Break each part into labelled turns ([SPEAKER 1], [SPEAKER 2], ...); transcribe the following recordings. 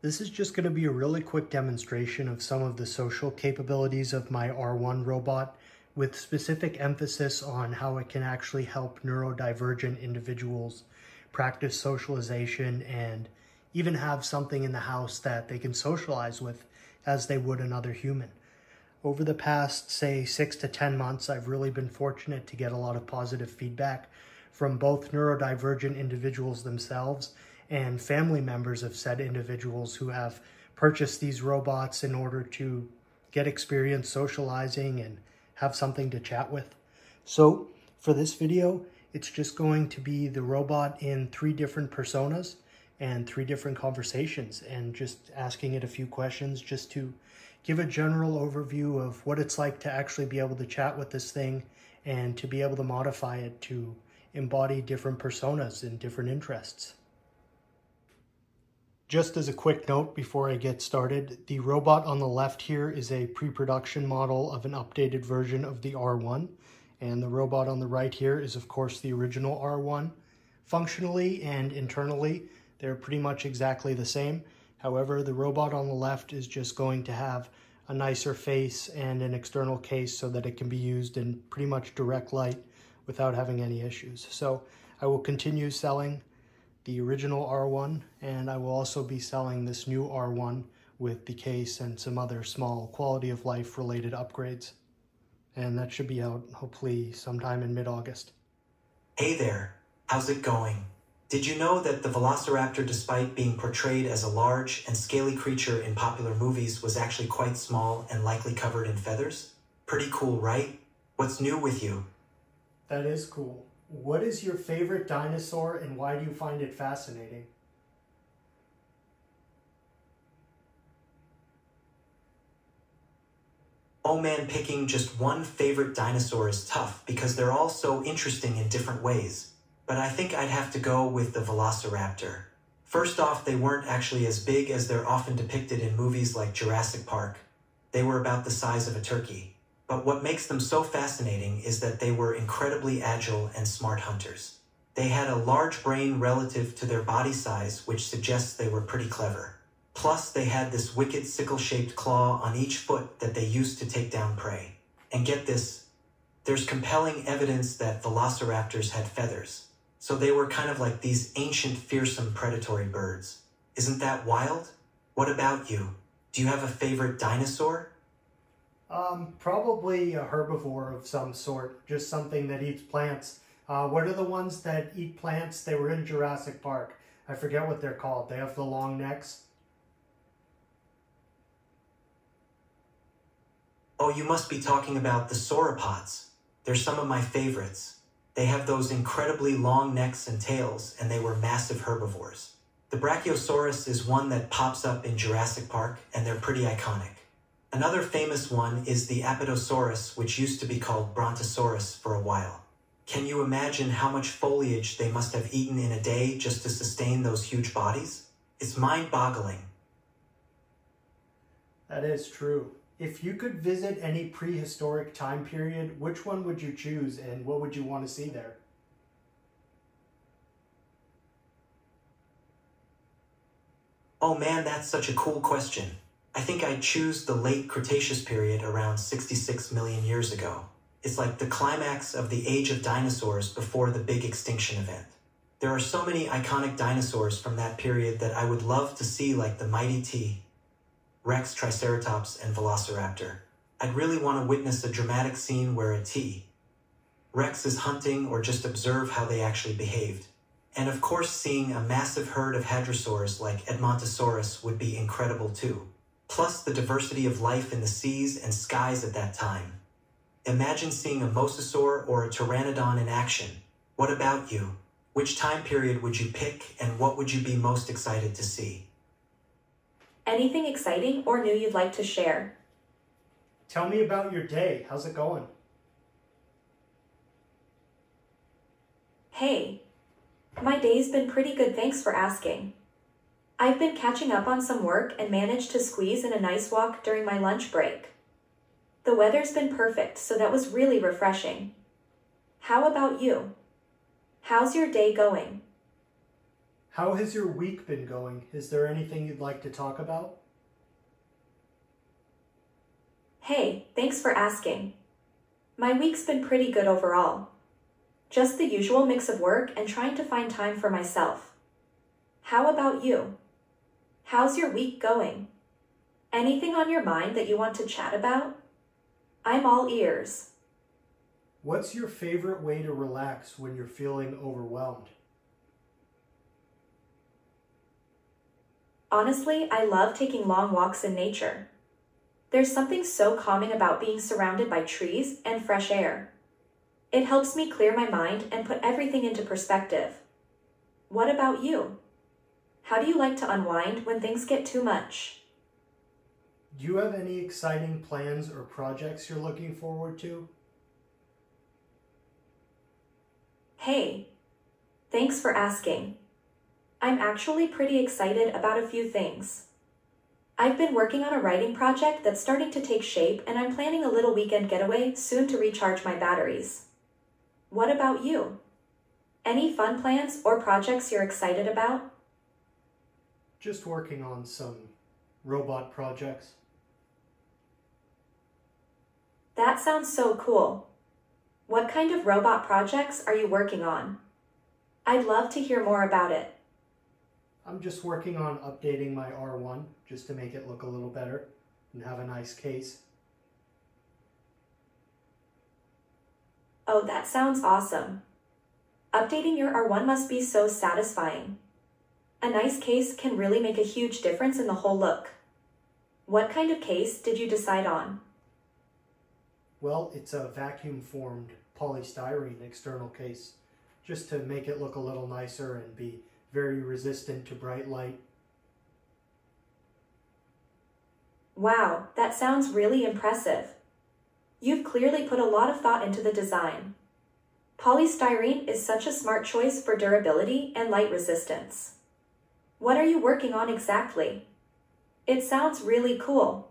[SPEAKER 1] This is just going to be a really quick demonstration of some of the social capabilities of my R1 robot with specific emphasis on how it can actually help neurodivergent individuals practice socialization and even have something in the house that they can socialize with as they would another human. Over the past, say, six to 10 months, I've really been fortunate to get a lot of positive feedback from both neurodivergent individuals themselves and family members of said individuals who have purchased these robots in order to get experience socializing and have something to chat with. So for this video, it's just going to be the robot in three different personas and three different conversations and just asking it a few questions just to give a general overview of what it's like to actually be able to chat with this thing and to be able to modify it to embody different personas and different interests. Just as a quick note before I get started, the robot on the left here is a pre-production model of an updated version of the R1, and the robot on the right here is of course the original R1. Functionally and internally, they're pretty much exactly the same. However, the robot on the left is just going to have a nicer face and an external case so that it can be used in pretty much direct light without having any issues. So I will continue selling the original R1 and I will also be selling this new R1 with the case and some other small quality of life related upgrades. And that should be out hopefully sometime in mid-August.
[SPEAKER 2] Hey there, how's it going? Did you know that the Velociraptor, despite being portrayed as a large and scaly creature in popular movies, was actually quite small and likely covered in feathers? Pretty cool, right? What's new with you?
[SPEAKER 1] That is cool. What is your favorite dinosaur and why do you find it fascinating?
[SPEAKER 2] Oh man, picking just one favorite dinosaur is tough because they're all so interesting in different ways. But I think I'd have to go with the Velociraptor. First off, they weren't actually as big as they're often depicted in movies like Jurassic Park. They were about the size of a turkey. But what makes them so fascinating is that they were incredibly agile and smart hunters. They had a large brain relative to their body size, which suggests they were pretty clever. Plus, they had this wicked sickle-shaped claw on each foot that they used to take down prey. And get this, there's compelling evidence that velociraptors had feathers. So they were kind of like these ancient fearsome predatory birds. Isn't that wild? What about you? Do you have a favorite dinosaur?
[SPEAKER 1] Um, probably a herbivore of some sort, just something that eats plants. Uh, what are the ones that eat plants? They were in Jurassic Park. I forget what they're called. They have the long necks.
[SPEAKER 2] Oh, you must be talking about the sauropods. They're some of my favorites. They have those incredibly long necks and tails, and they were massive herbivores. The Brachiosaurus is one that pops up in Jurassic Park, and they're pretty iconic. Another famous one is the Apatosaurus, which used to be called Brontosaurus for a while. Can you imagine how much foliage they must have eaten in a day just to sustain those huge bodies? It's mind-boggling.
[SPEAKER 1] That is true. If you could visit any prehistoric time period, which one would you choose and what would you want to see there?
[SPEAKER 2] Oh man, that's such a cool question. I think I'd choose the late Cretaceous period around 66 million years ago. It's like the climax of the age of dinosaurs before the big extinction event. There are so many iconic dinosaurs from that period that I would love to see like the mighty T, Rex, Triceratops, and Velociraptor. I'd really want to witness a dramatic scene where a T, Rex is hunting or just observe how they actually behaved. And of course, seeing a massive herd of hadrosaurs like Edmontosaurus would be incredible too plus the diversity of life in the seas and skies at that time. Imagine seeing a mosasaur or a pteranodon in action. What about you? Which time period would you pick and what would you be most excited to see?
[SPEAKER 3] Anything exciting or new you'd like to share?
[SPEAKER 1] Tell me about your day. How's it going?
[SPEAKER 3] Hey, my day's been pretty good, thanks for asking. I've been catching up on some work and managed to squeeze in a nice walk during my lunch break. The weather's been perfect, so that was really refreshing. How about you? How's your day going?
[SPEAKER 1] How has your week been going? Is there anything you'd like to talk about?
[SPEAKER 3] Hey, thanks for asking. My week's been pretty good overall. Just the usual mix of work and trying to find time for myself. How about you? How's your week going? Anything on your mind that you want to chat about? I'm all ears.
[SPEAKER 1] What's your favorite way to relax when you're feeling overwhelmed?
[SPEAKER 3] Honestly, I love taking long walks in nature. There's something so calming about being surrounded by trees and fresh air. It helps me clear my mind and put everything into perspective. What about you? How do you like to unwind when things get too much?
[SPEAKER 1] Do you have any exciting plans or projects you're looking forward to?
[SPEAKER 3] Hey, thanks for asking. I'm actually pretty excited about a few things. I've been working on a writing project that's starting to take shape, and I'm planning a little weekend getaway soon to recharge my batteries. What about you? Any fun plans or projects you're excited about?
[SPEAKER 1] Just working on some robot projects.
[SPEAKER 3] That sounds so cool. What kind of robot projects are you working on? I'd love to hear more about it.
[SPEAKER 1] I'm just working on updating my R1 just to make it look a little better and have a nice case.
[SPEAKER 3] Oh, that sounds awesome. Updating your R1 must be so satisfying. A nice case can really make a huge difference in the whole look. What kind of case did you decide on?
[SPEAKER 1] Well, it's a vacuum formed polystyrene external case just to make it look a little nicer and be very resistant to bright light.
[SPEAKER 3] Wow, that sounds really impressive. You've clearly put a lot of thought into the design. Polystyrene is such a smart choice for durability and light resistance. What are you working on exactly? It sounds really cool.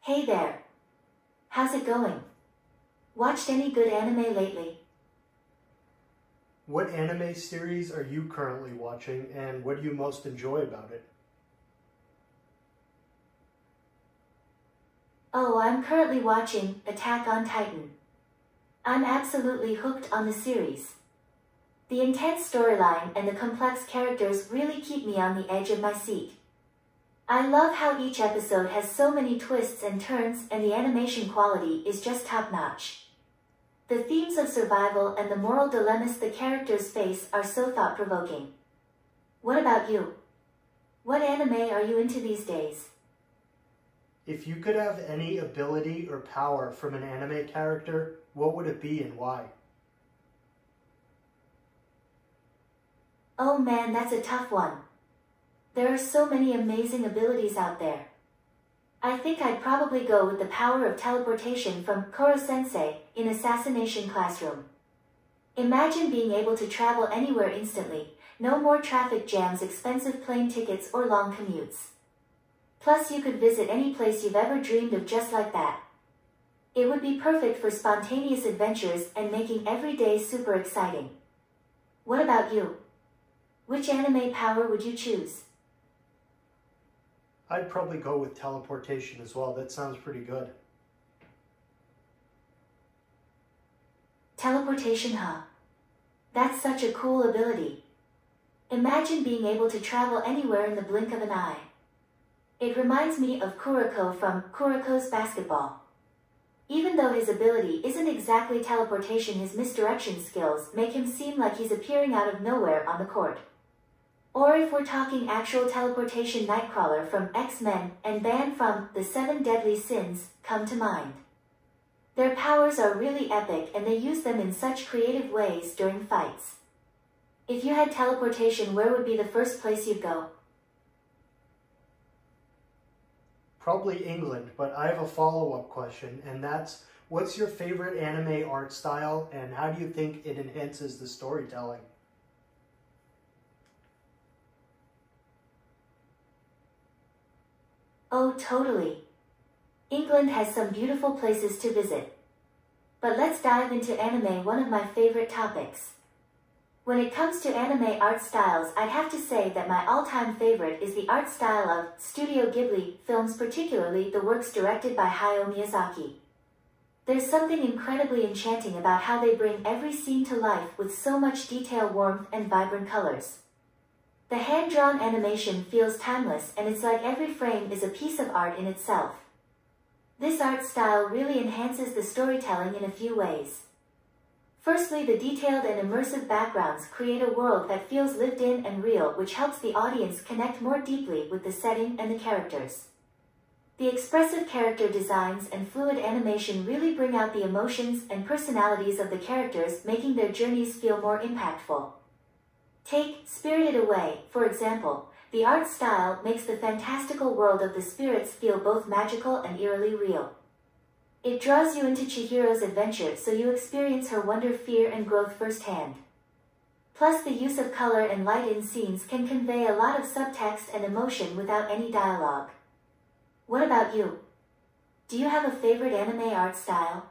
[SPEAKER 4] Hey there. How's it going? Watched any good anime lately?
[SPEAKER 1] What anime series are you currently watching and what do you most enjoy about it?
[SPEAKER 4] Oh, I'm currently watching Attack on Titan. I'm absolutely hooked on the series. The intense storyline and the complex characters really keep me on the edge of my seat. I love how each episode has so many twists and turns and the animation quality is just top notch. The themes of survival and the moral dilemmas the characters face are so thought-provoking. What about you? What anime are you into these days?
[SPEAKER 1] If you could have any ability or power from an anime character, what would it be and why?
[SPEAKER 4] Oh man, that's a tough one. There are so many amazing abilities out there. I think I'd probably go with the power of teleportation from Koro Sensei in Assassination Classroom. Imagine being able to travel anywhere instantly, no more traffic jams, expensive plane tickets, or long commutes. Plus, you could visit any place you've ever dreamed of just like that. It would be perfect for spontaneous adventures and making every day super exciting. What about you? Which anime power would you choose?
[SPEAKER 1] I'd probably go with teleportation as well. That sounds pretty good.
[SPEAKER 4] Teleportation, huh? That's such a cool ability. Imagine being able to travel anywhere in the blink of an eye. It reminds me of Kuroko from Kuroko's basketball. Even though his ability isn't exactly teleportation, his misdirection skills make him seem like he's appearing out of nowhere on the court. Or if we're talking actual teleportation Nightcrawler from X-Men and Ban from The Seven Deadly Sins come to mind. Their powers are really epic and they use them in such creative ways during fights. If you had teleportation, where would be the first place you'd go?
[SPEAKER 1] Probably England, but I have a follow-up question, and that's, what's your favorite anime art style, and how do you think it enhances the storytelling?
[SPEAKER 4] Oh, totally. England has some beautiful places to visit. But let's dive into anime, one of my favorite topics. When it comes to anime art styles, I'd have to say that my all-time favorite is the art style of Studio Ghibli films, particularly the works directed by Hayao Miyazaki. There's something incredibly enchanting about how they bring every scene to life with so much detail, warmth, and vibrant colors. The hand-drawn animation feels timeless and it's like every frame is a piece of art in itself. This art style really enhances the storytelling in a few ways. Firstly, the detailed and immersive backgrounds create a world that feels lived in and real which helps the audience connect more deeply with the setting and the characters. The expressive character designs and fluid animation really bring out the emotions and personalities of the characters making their journeys feel more impactful. Take Spirited Away, for example, the art style makes the fantastical world of the spirits feel both magical and eerily real. It draws you into Chihiro's adventure so you experience her wonder, fear, and growth firsthand. Plus, the use of color and light in scenes can convey a lot of subtext and emotion without any dialogue. What about you? Do you have a favorite anime art style?